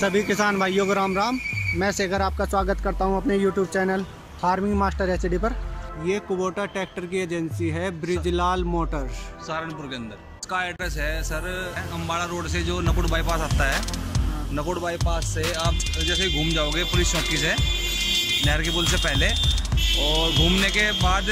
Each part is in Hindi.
सभी किसान भाइयों को राम राम। मैं शेखर आपका स्वागत करता हूँ अपने YouTube channel farming master H पर। ये कुबोटा ट्रैक्टर की एजेंसी है ब्रिजलाल मोटर सहारनपुर के अंदर। इसका एड्रेस है सर अम्बाड़ा रोड से जो नकुड़ बाईपास आता है। नकुड़ बाईपास से आप जैसे घूम जाओगे पुलिस चौकी से नहर के पुल से पहले। और घूमने के बाद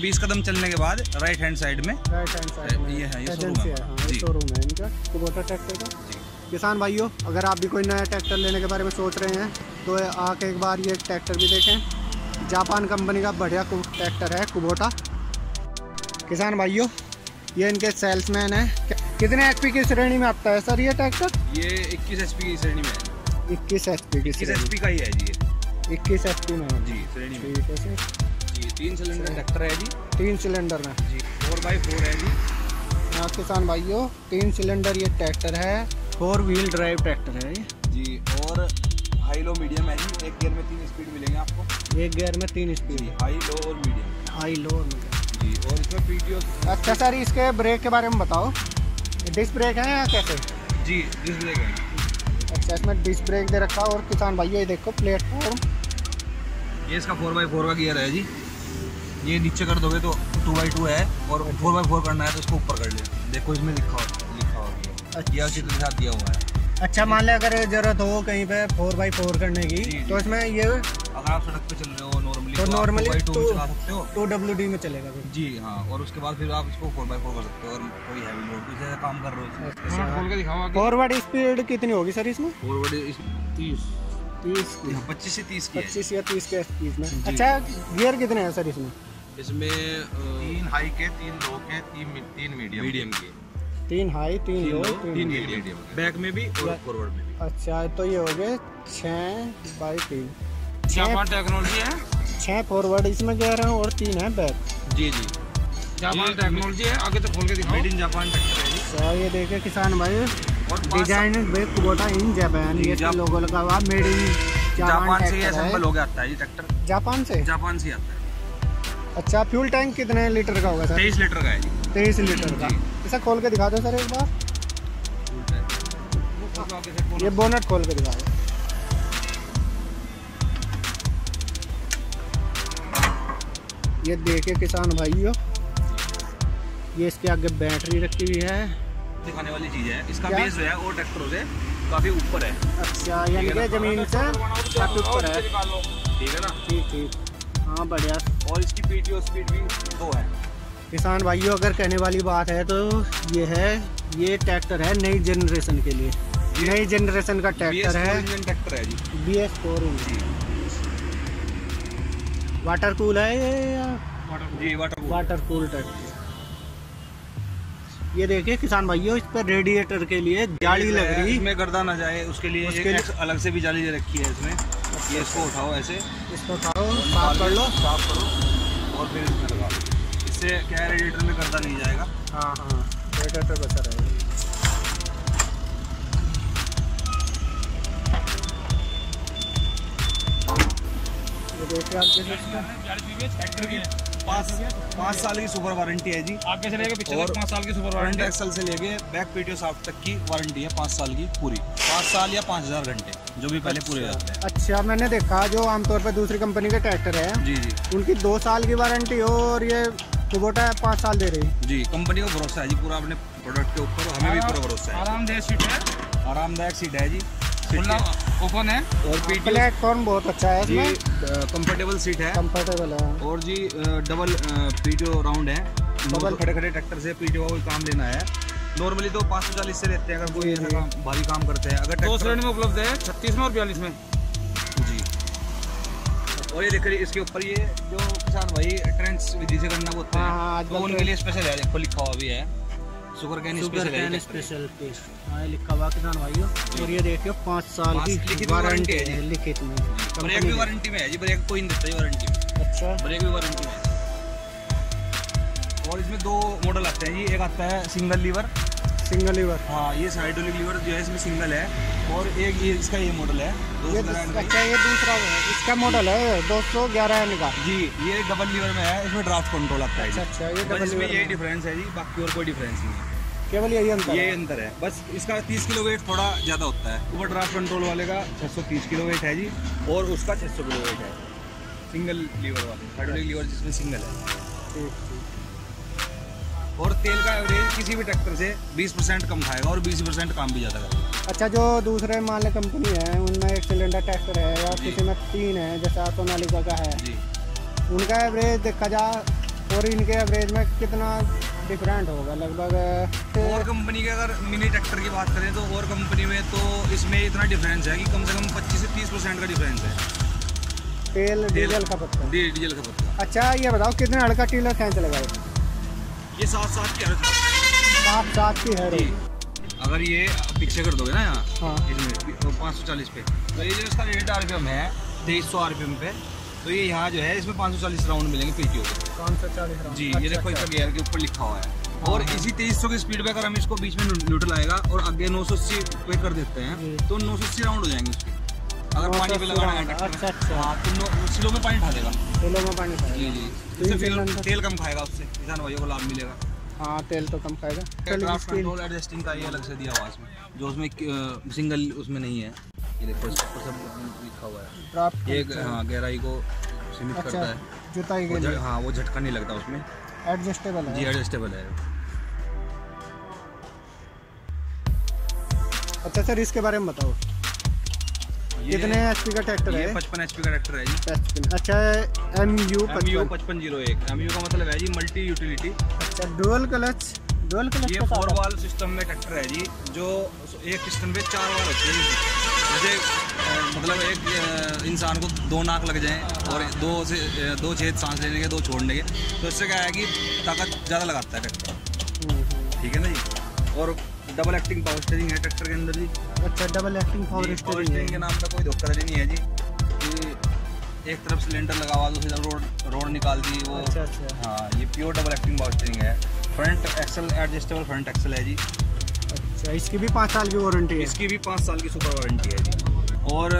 बीस कदम चलने के बाद राइट हैंड साइड में। राइट हैंड साइड में। ये है, ये showroom है। है हाँ जी। शोरूम है इनका कुबोटा ट्रैक्टर का। किसान भाइयों अगर आप भी कोई नया ट्रैक्टर लेने के बारे में सोच रहे हैं तो आके एक बार ये ट्रैक्टर भी देखें। जापान कंपनी का बढ़िया ट्रैक्टर है कुबोटा। किसान भाइयों ये इनके सेल्समैन है। कितने एच की श्रेणी में आता है सर ये ट्रैक्टर? ये 21 एचपी की श्रेणी में है। इक्कीस एच की 21 श्रेणी। एचपी का ही है जी इक्कीस एच पी में जी श्रेणी में। ठीक है सर। जी तीन सिलेंडर ट्रैक्टर है जी। तीन सिलेंडर में। जी फोर बाई फोर है जी। हाँ किसान भाइयों तीन सिलेंडर ये ट्रैक्टर है। फोर व्हील ड्राइव ट्रैक्टर है ये। जी और हाई लो मीडियम है जी। एक गियर में तीन स्पीड मिलेंगे आपको। एक गियर में तीन स्पीड हाई लो और मीडियम हाई लो और मीडियम जी और इसमें पीटीओ अच्छा सर इसके ब्रेक के बारे में बताओ। डिस्क ब्रेक है या कैसे? जी डिस्क ब्रेक है। अच्छा इसमें डिस्क ब्रेक दे रखा और किसान भाइयों ये देखो प्लेटफॉर्म ये इसका फोर बाई फोर का गियर है जी। ये नीचे कर दोगे तो टू बाई टू है और फोर बाई फोर करना है तो इसको ऊपर कर ले। देखो इसमें लिखा लिखा हो अच्छा। ये के साथ दिया हुआ है। अच्छा मान लें अगर ज़रूरत हो कहीं पे फोर बाई फोर करने की जी, तो इसमें ये अगर आप सड़क पे चल रहे हो नॉर्मली तो normally टू तो- चला सकते हो। टू डब्ल्यू डी में चलेगा फिर। जी हाँ और उसके बाद फिर आप इसको फोर बाई फोर कर सकते हो और कोई हैवी लोड ऐसा काम कर रहे हो अच्छा। खोल के दिखाओ आगे। फॉरवर्ड स्पीड कितनी होगी सर इसमें? फॉरवर्ड तीस। तीस पच्चीस से तीस की पच्चीस या तीस के स्पीड में। अच्छा गियर कितने हैं सर इसमें? इसमें तीन हाई के तीन लो के तीन तीन मीडियम मीडियम की। तीन हाई तीन लो तीन मीडियम। बैक में भी और फॉरवर्ड में भी। अच्छा तो ये हो गए छः बाई तीन। जापान टेक्नोलॉजी है। छः फॉरवर्ड इसमें गियर हैं और तीन है बैक जी जी। जापान टेक्नोलॉजी है आगे तो खोल के दिखाओ। मेड इन जापान है अच्छा ये देखे किसान भाई डिज़ाइन बेक कुबोटा इन जापान ये लोगो लगा हुआ मेड इन जापान से असेंबल हो। गया आता है जी ट्रैक्टर जापान से? जापान से आता है। अच्छा फ्यूल टैंक कितने लीटर का होगा सर तेईस लीटर का है जी। तेईस लीटर का। इसे खोल के दिखा दो सर एक बार। ये बोनट खोल के दिखा दो। ये देखे किसान भाइयों ये इसके आगे बैटरी रखी हुई है। दिखाने वाली चीज़ है। इसका क्या? बेस जो है और ट्रैक्टरों से काफ़ी ऊपर है। अच्छा यानी कि ज़मीन से काफ़ी ऊपर है। ठीक है ना? ठीक ठीक। हाँ बढ़िया। और इसकी पीटीओ स्पीड भी दो है। किसान भाइयों अगर कहने वाली बात है तो ये है ये ट्रैक्टर है नई जनरेशन के लिए। नई जनरेशन का ट्रैक्टर है। ट्रैक्टर है जी। B S four water cool है ये वाटर कूल ट्रैक्टर ये देखिए किसान भाइयों इस पर रेडिएटर के लिए जाली लग रही। इसमें गर्दा ना जाए उसके लिए उसके लिए- अलग से भी जाली रखी है इसमें। ये इसको उठाओ ऐसे। इसको उठाओ साफ़ कर लो। साफ़ करो और फिर इसमें लगा लो इससे क्या रेडिएटर में गर्दा नहीं जाएगा। हाँ हाँ। रेडिएटर बचा रहेगा। देखिए आप पाँच पाँच साल की सुपर वारंटी है जी। आगे से लेके पीछे और पाँच साल की सुपर वारंटी एक्सल से लेके बैक पीटीओ साफ्ट तक की वारंटी है पाँच साल की पूरी। पाँच साल या पाँच हज़ार घंटे जो भी पहले पूरे जाते हैं। अच्छा मैंने देखा जो आमतौर पर दूसरी कंपनी के ट्रैक्टर है जी जी। उनकी दो साल की वारंटी हो और ये कुबोटा पाँच साल दे रही जी कंपनी को भरोसा है जी पूरा अपने प्रोडक्ट के ऊपर हमें भी पूरा भरोसा है। आरामदेह सीट है। आरामदायक सीट है जी। ओपन है। और प्लेटफॉर्म बहुत अच्छा है जी कंफर्टेबल सीट है। कंफर्टेबल है। और जी डबल पीटीओ राउंड है। डबल खड़े खड़े ट्रैक्टर से पीटीओ का कोई काम लेना है। नॉर्मली तो पाँच सौ चालीस से लेते हैं अगर कोई ऐसा काम भारी काम करते हैं। अगर दो ट्रैक्टर श्रेणी में उपलब्ध है छत्तीस में और बयालीस में। और ये देखिए इसके ऊपर ये जो किसान भाई ट्रेंड्स विधि से करना बोलते हाँ, हैं हाँ, तो उनके लिए स्पेशल है देखो लिखा हुआ भी है। शुगर कैन स्पेशल है कैन स्पेशल पेस्ट हाँ। लिखा हुआ किसान भाइयों और ये देखियो पाँच साल की वारंटी है। लिखित में ब्रेक भी वारंटी में है जी ब्रेक कोई नहीं देता वारंटी में। अच्छा। ब्रेक भी वारंटी में है। और इसमें दो मॉडल आते हैं जी एक आता है सिंगल लीवर सिंगल लीवर हाँ ये हाइड्रोलिक लीवर जो है इसमें सिंगल है। और एक ये इसका ये मॉडल है ये। अच्छा ये दूसरा है, इसका मॉडल है दो सौ ग्यारह एन का। जी ये डबल लीवर में है इसमें ड्राफ्ट कंट्रोल आता है। अच्छा। अच्छा ये डबल इसमें लीवर डिफरेंस है। जी बाकी और कोई डिफरेंस नहीं है। केवल यही अंतर ये अंतर है। बस इसका 30 किलो वेट थोड़ा ज़्यादा होता है। ओवर ड्राफ्ट कंट्रोल वाले का 630 किलो वेट है जी और उसका 600 किलो वेट है। सिंगल लीवर वाले हाइड्रोलिक लीवर जिसमें सिंगल है। और तेल का एवरेज किसी भी ट्रैक्टर से 20 परसेंट कम खाएगा और 20 परसेंट काम भी ज़्यादा करेगा। अच्छा जो दूसरे मान लें कंपनी है उनमें एक सिलेंडर ट्रैक्टर है या किसी में तीन है जैसा सोनालिका का है। जी। उनका एवरेज देखा जाए और इनके एवरेज में कितना डिफरेंट होगा? लगभग और कंपनी के अगर मिनी ट्रैक्टर की बात करें तो और कंपनी में तो इसमें इतना डिफरेंस है कि कम से कम 25 से 30 परसेंट का डिफरेंस है। तेल डीजल का पत्ता। डी- डीजल खपत का अच्छा ये बताओ कितने हड़का टीलर खींच लगाए? ये सात सात की हर सात सात की है जी। अगर ये पीछे कर दोगे ना यहाँ हाँ। इसमें पाँच सौ चालीस पे। तो ये जो इसका रेट आर है तेईस सौ आर पे तो ये यहाँ जो है इसमें पाँच सौ चालीस राउंड मिलेंगे पीटीओ के। पाँच सौ चालीस जी ये देखो इसका गियर के ऊपर लिखा हुआ है। और इसी तेईस सौ की स्पीड पे अगर हम इसको बीच में न्यूट्रल आएगा और आगे नौ सौ अस्सी पे कर देते हैं तो नौ सौ अस्सी राउंड हो जाएँगे उसके। अगर पानी पे लगाना है अच्छा, अच्छा। हाँ तो किलो में पानी ढा देगा तेलों में पानी जी जी। तो इससे इनके तेल कम खाएगा उससे। किसान भाइयों को लाभ मिलेगा। हाँ तेल तो कम खाएगा। इसकी कंट्रोल एडजस्टिंग का ये अलग से दिया हुआ है इसमें जो उसमें सिंगल उसमें नहीं है। ये देखो इसके ऊपर सब लिखा हुआ है। ड्राफ्ट ये हाँ। गहराई को सीमित अच्छा करता है। जुताई के लिए। हाँ वो झटका नहीं लगता उसमें। एडजस्टेबल है। जी एडजस्टेबल है। अच्छा सर इसके बारे में बताओ। कितने एचपी का ट्रैक्टर ये है? पचपन एच का ट्रैक्टर है जी। 55 अच्छा एम यू एम यू पचपन पचपन ज़ीरो एक। एम यू का मतलब है जी मल्टी यूटिलिटी अच्छा डुअल क्लच डुअल क्लच ये फोर वाल सिस्टम में ट्रैक्टर है जी जो एक सिस्टम पे चार वाल होते हैं जैसे मतलब एक इंसान को दो नाक लग जाएँ और दो से दो छेद सांस लेने के दो छोड़ने के। तो इससे क्या है कि ताकत ज़्यादा लगाता है ट्रैक्टर हम्म, हम्म। ठीक है ना जी? और डबल एक्टिंग पावर स्टेरिंग है ट्रैक्टर के अंदर जी। अच्छा double acting power steering steering के नाम का कोई धोखाधड़ी नहीं है जी। कि एक तरफ़ सिलेंडर लगा हुआ दूसरी तरफ़ रोड रोड निकाल दी वो अच्छा अच्छा। हाँ ये pure double acting power steering है। Front axle adjustable front axle है जी। अच्छा इसकी भी पाँच साल की वारंटी है। इसकी भी पाँच साल की सुपर वारंटी है जी। और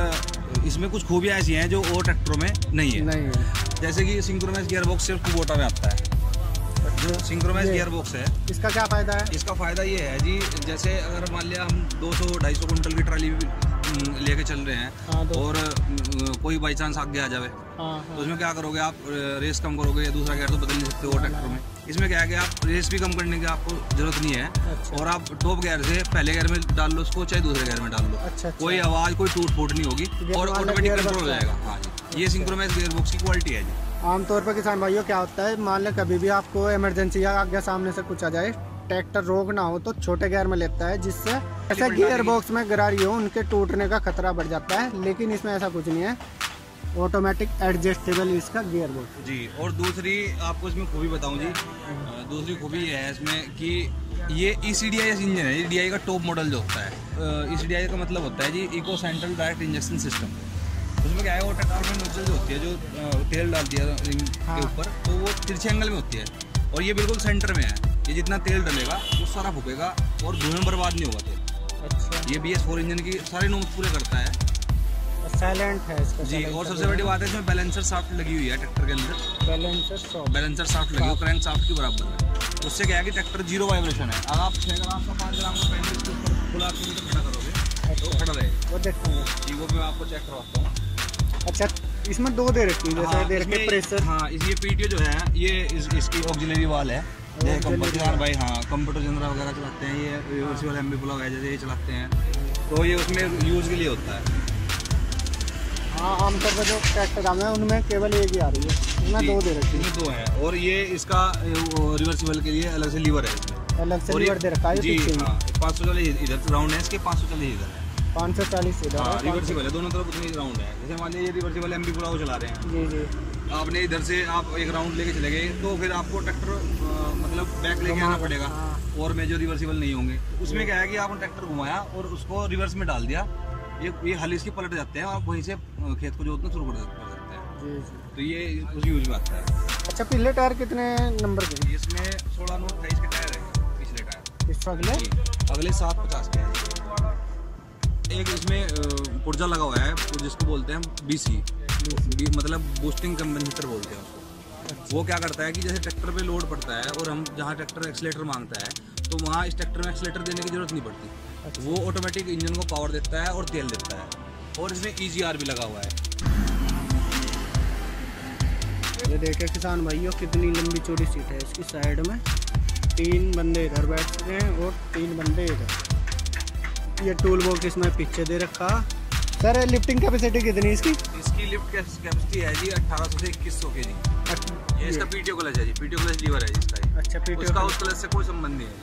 इसमें कुछ खूबियाँ ऐसी हैं जो और ट्रैक्टरों में नहीं है। नहीं है। जैसे कि सिंक्रोनाइज गियर बॉक्स सिर्फ़ कुबोटा में आता है। सिंक्रोनाइज ये- गियर बॉक्स है। इसका क्या फ़ायदा है? इसका फ़ायदा ये है जी जैसे अगर मान लिया हम 200-250 कुंटल की ट्राली हम्म, लेके चल रहे हैं हाँ तो और कोई बाई चांस आगे आ जावे। हाँ तो हाँ उसमें क्या करोगे आप? रेस कम करोगे या दूसरा गियर तो बदल नहीं सकते हो ट्रैक्टर में। इसमें क्या है कि आप रेस भी कम करने की आपको ज़रूरत नहीं है अच्छा। और आप टॉप गियर से पहले गियर में डाल लो उसको चाहे दूसरे गियर में डाल लो। अच्छा अच्छा। कोई आवाज़ कोई टूट फूट नहीं होगी और ऑटोमेटिक कंट्रोल हो जाएगा। हाँ जी। ये सिंक्रोमाइज गियर बॉक्स की क्वालिटी है जी। आमतौर पर किसान भाइयों क्या होता है? मान लें कभी भी आपको इमरजेंसी या आगे सामने से कुछ आ जाए ट्रैक्टर रोक ना हो तो छोटे गियर में लेता है जिससे ऐसा गियर बॉक्स में गरारी हो उनके टूटने का खतरा बढ़ जाता है लेकिन इसमें ऐसा कुछ नहीं है। ऑटोमेटिक एडजस्टेबल इसका गियर बॉक्स जी और दूसरी आपको इसमें खूबी बताऊँ जी दूसरी खूबी ये है इसमें कि ये E C D I engine है डी आई का टॉप मॉडल जो होता है। ई सी डी आई का मतलब होता है जी eco central direct injection system उसमें क्या है वो ट्रैक्टर में नोजल जो होती है जो तेल डाल दिया रिंग हाँ। के ऊपर तो वो तिरछे एंगल में होती है। और ये बिल्कुल सेंटर में है। ये जितना तेल डलेगा वो सारा फूकेगा और धुएँ बर्बाद नहीं होगा तेल। अच्छा। ये बी एस फोर इंजन की सारे नोम्स पूरे करता है। साइलेंट है इसका जी और सबसे बड़ी बात है इसमें बैलेंसर साफ्ट लगी हुई है ट्रैक्टर के अंदर। बैलेंसर शॉप बैलेंसर साफ्ट लगी हो। क्रैंक साफ्ट के बराबर है। उससे क्या है कि ट्रैक्टर ज़ीरो वाइब्रेशन है। अगर आप छः ग्राम का पाँच ग्राम का ऊपर खुला खड़ा करोगे तो खड़ा रहेगा। वो देखेंगे। जी वो मैं आपको चेक करवाता हूँ। अच्छा इसमें दो दे रखी है जैसे हाँ, दे रखे प्रेशर हाँ इस ये पीटीओ जो है ये इस, इसकी ऑक्सिलरी वाल है। जैसे कंप्यूटर भाई हाँ कंप्यूटर जनरा वगैरह चलाते हैं ये रिवर्सिबल एम बी है जैसे ये चलाते हैं। तो ये उसमें यूज़ के लिए होता है। हाँ आमतौर पर जो ट्रैक्टर है उनमें केवल एक ही आ रही है। इसमें दो दे रखी है। दो है। और ये इसका रिवर्सिबल के लिए अलग से लीवर है अलग से लीवर दे रखा है जी हाँ। पाँच सौ चालीस इधर राउंड है इसके पाँच सौ चालीस इधर है। पाँच सौ चालीस इधर हाँ है, रिवर्सिबल है दोनों तरफ़ उतनी राउंड है। जैसे मान लीजिए रिवर्सिबल एम बी पूरा वो चला रहे हैं। जी जी। आपने इधर से आप एक राउंड लेके चले गए तो फिर आपको ट्रैक्टर मतलब बैक लेके आना पड़ेगा। हाँ। और में जो रिवर्सिबल नहीं होंगे। उसमें क्या है कि आपने ट्रैक्टर घुमाया और उसको रिवर्स में डाल दिया। ये ये हल इसकी पलट जाते हैं और वहीं से खेत को जोतना शुरू कर देते हैं। तो ये उस यूज़ में आता है। अच्छा पिछले टायर कितने नंबर के इसमें सोलह नौ अट्ठाईस के टायर है पिछले टायर। अगले? अगले सात पचास के हैं। एक इसमें पुर्जा लगा हुआ है जिसको बोलते हैं बीसी मतलब बूस्टिंग कंपनसेटर बोलते हैं उसको। वो क्या करता है कि जैसे ट्रैक्टर पे लोड पड़ता है और हम जहाँ ट्रैक्टर एक्सीलेटर माँगता है तो वहाँ इस ट्रैक्टर में एक्सीटर देने की ज़रूरत नहीं पड़ती। वो ऑटोमेटिक इंजन को पावर देता है और तेल देता है। और इसमें ईजीआर भी लगा हुआ है। ये देखे किसान भाइयों, कितनी लंबी चौड़ी सीट है। इसकी साइड में तीन बंदे इधर बैठ सके हैं और तीन बंदे इधर। ये टूल बॉक्स इसमें पीछे दे रखा। सर लिफ्टिंग कैपेसिटी कितनी इसकी? इसकी लिफ्ट कैपेसिटी है जी 1800 से 2100 के जी। ये इसका पीटीओ क्लच है जी पीटीओ क्लच लीवर है इसका अच्छा पीटीओ उसका उस क्लच से कोई संबंध नहीं है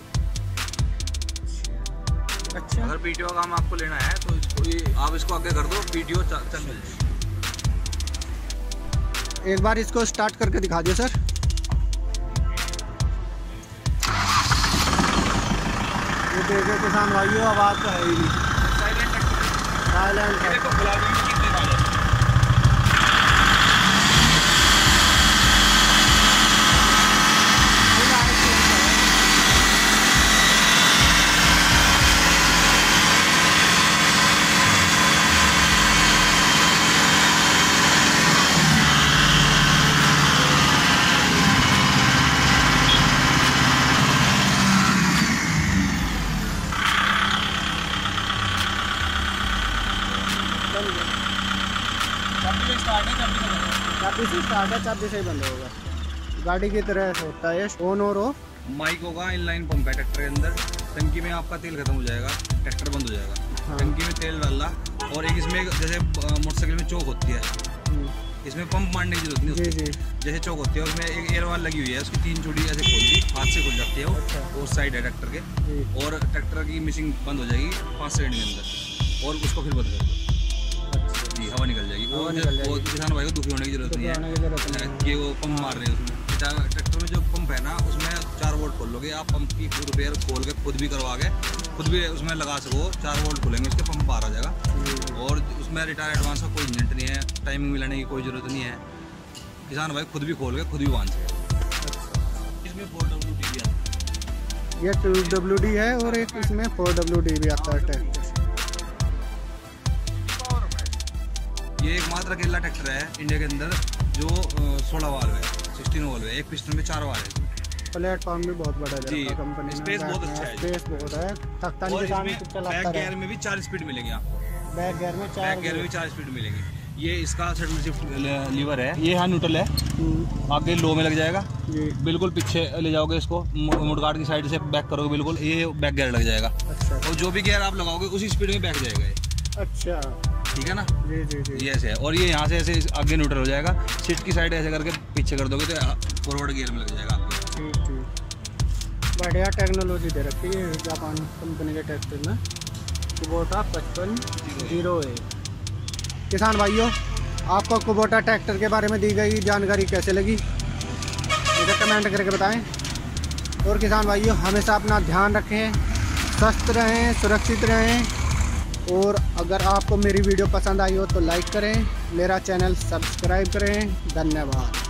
जी। अच्छा। अगर पीटीओ का काम आपको लेना है तो इसको ये आप इसको आगे कर दो पीटीओ चल चल मिल जाएगी एक बार इसको स्टार्ट करके दिखा दियो सर देखे किसान भाइयों आवाज़ तो है ही नहीं। साइलेंट है देखो गुलाबी में कितने दाने हैं। से चाबी से ही बंद होगा गाड़ी की तरह होता है ऑन और ऑफ़ माइक होगा इनलाइन पंप है ट्रैक्टर के अंदर। टंकी में आपका तेल खत्म हो जाएगा ट्रैक्टर बंद हो जाएगा। हाँ। टंकी में तेल डालना और एक इसमें जैसे मोटरसाइकिल में चौक होती है। हम्म, इसमें पंप मारने की ज़रूरत नहीं जी जैसे चौक होती है उसमें एक एयर वाल लगी हुई है उसकी तीन चूड़ी ऐसे खोल दी हाथ से खुल जाती है अच्छा। वो उस साइड है ट्रैक्टर के। और ट्रैक्टर की मिशिंग बंद हो जाएगी पाँच सेकंड के अंदर। और उसको फिर बंद कर दो। अच्छा। हवा निकल जाएगी। वो वो किसान भाई को दुखी होने की ज़रूरत नहीं है। की है। वो पंप मार रहे हैं उसमें। ट्रैक्टर में जो पंप है ना उसमें चार वोल्ट खोल लोगे। आप पंप की रिपेयर खोल के खुद भी करवा के खुद भी उसमें लगा सको। चार वोल्ट खोलेंगे उसके पंप बाहर आ जाएगा। और उसमें रिटायर एडवांस का कोई झंझट नहीं है टाइमिंग मिलाने की कोई ज़रूरत नहीं है। किसान भाई खुद भी खोल के खुद भी बाँध सके। इसमें फोर डब्ल्यू टी भी आता ये टू डब्ल्यू डी है और एक इसमें फोर डब्ल्यू डी भी आता है। ये एकमात्र अकेला ट्रैक्टर है इंडिया के अंदर जो सोलह वाल्व है सिक्सटीन वाल्व है एक पिस्टन में चार वाल है। प्लेटफॉर्म भी बहुत बड़ा रखा कंपनी स्पेस बहुत अच्छा है। स्पेस बहुत है इसमें बैक गियर में भी चार स्पीड मिलेंगे आपको। बैक गियर में चार बैक गियर में भी चार स्पीड मिलेगी। ये इसका सेटल शिफ्ट लीवर है। ये है न्यूट्रल है। हम्म, आगे लो में लग जाएगा। बिल्कुल पीछे ले जाओगे इसको मुड़गाड़ की साइड से बैक करोगे बिल्कुल ये बैक गियर लग जाएगा। अच्छा। और जो भी गियर आप लगाओगे उसी स्पीड में बैक जाएगा ये। अच्छा। ठीक है ना? जी जी जी। ये ऐसे है और ये यहाँ से ऐसे आगे न्यूट्रल हो जाएगा। सीट की साइड ऐसे करके पीछे कर दोगे तो फॉरवर्ड गियर में लग जाएगा आपके। ठीक ठीक। बढ़िया टेक्नोलॉजी दे रखी है जापान कंपनी के ट्रैक्टर में। कुबोटा पचपन ज़ीरो ए किसान भाइयों आपको कुबोटा ट्रैक्टर के बारे में दी गई जानकारी कैसे लगी? मुझे कमेंट करके बताएँ। और किसान भाइयों हमेशा अपना ध्यान रखें स्वस्थ रहें सुरक्षित रहें। और अगर आपको मेरी वीडियो पसंद आई हो तो लाइक करें, मेरा चैनल सब्सक्राइब करें। धन्यवाद।